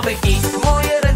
новий кість. Моє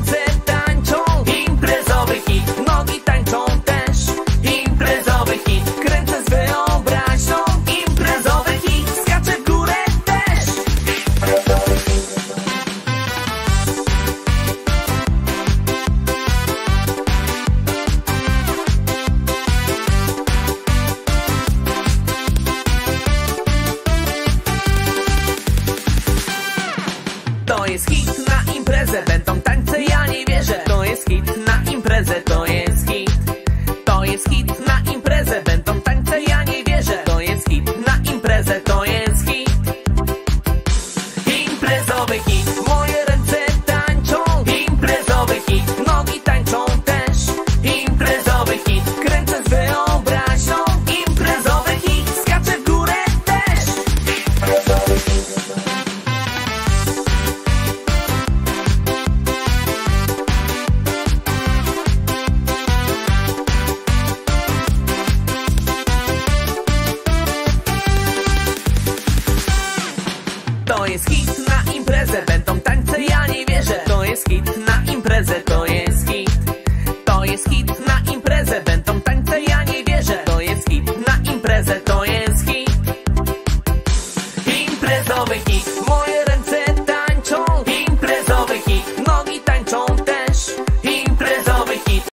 jest hit na imprezę, to